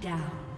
Down.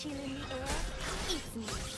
Chill in the air eats me.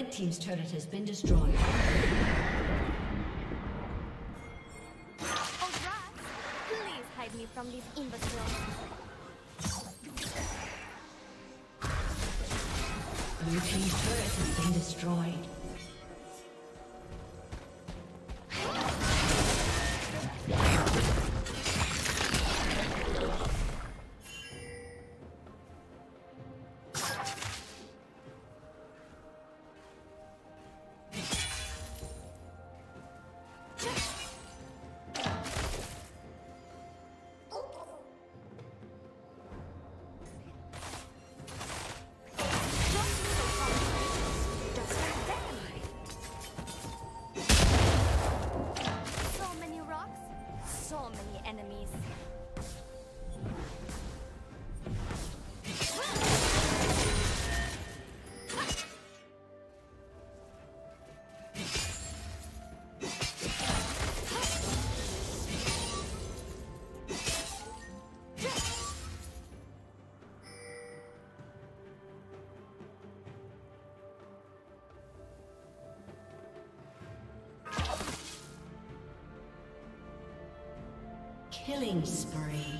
Red Team's turret has been destroyed. Oh, rats! Please hide me from these imbeciles. Blue Team's turret has been destroyed. Killing spree.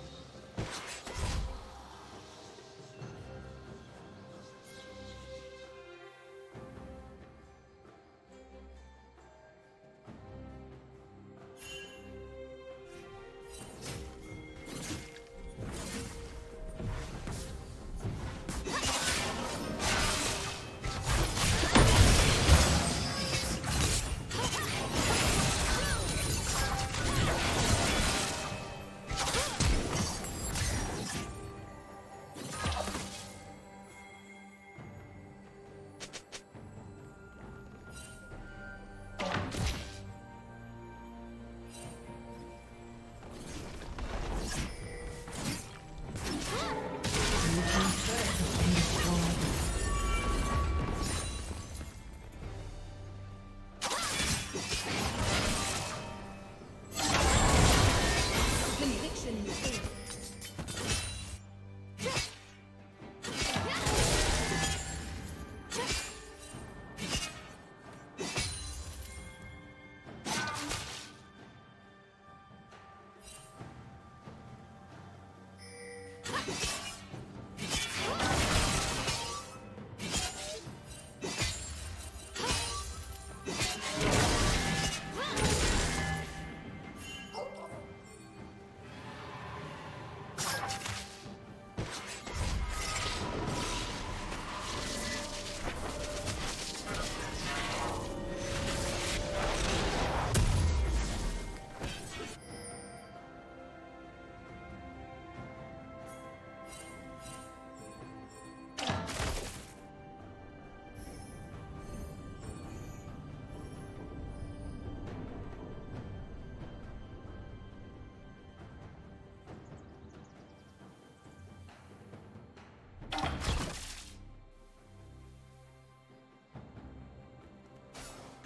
Ha ha ha!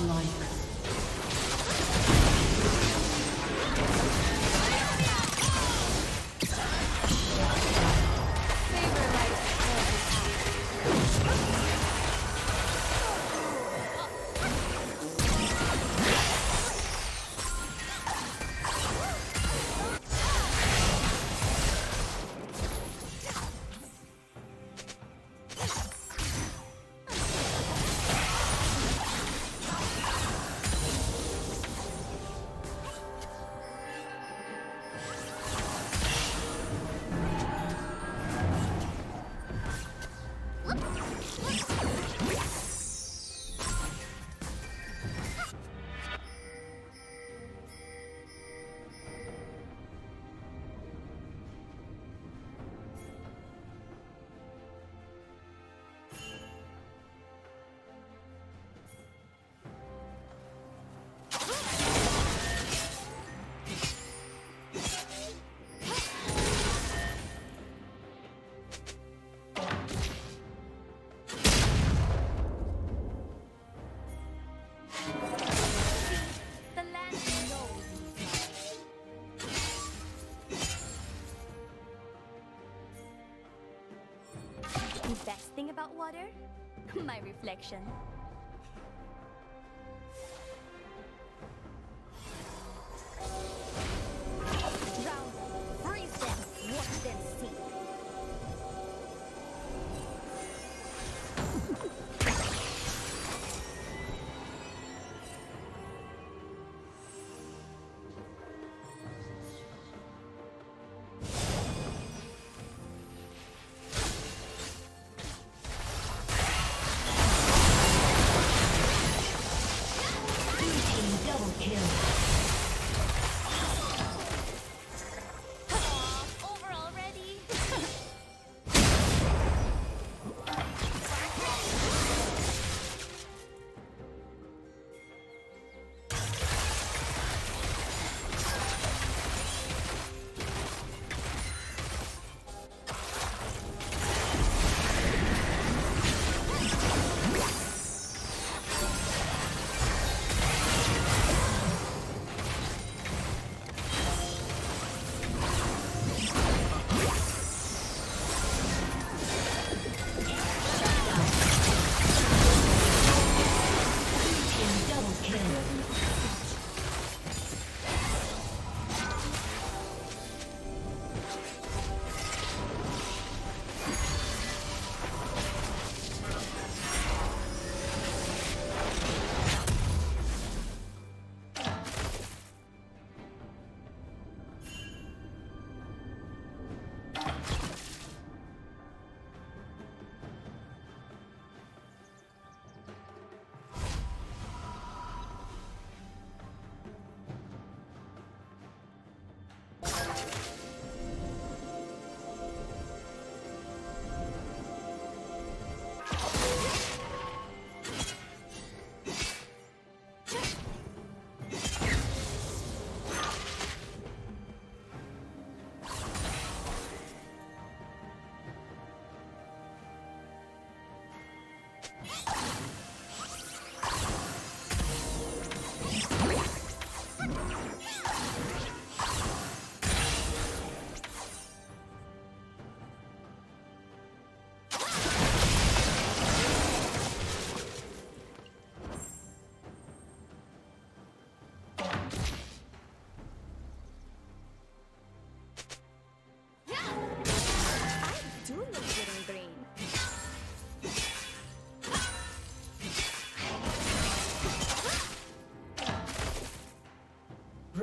Like. About water? My reflection.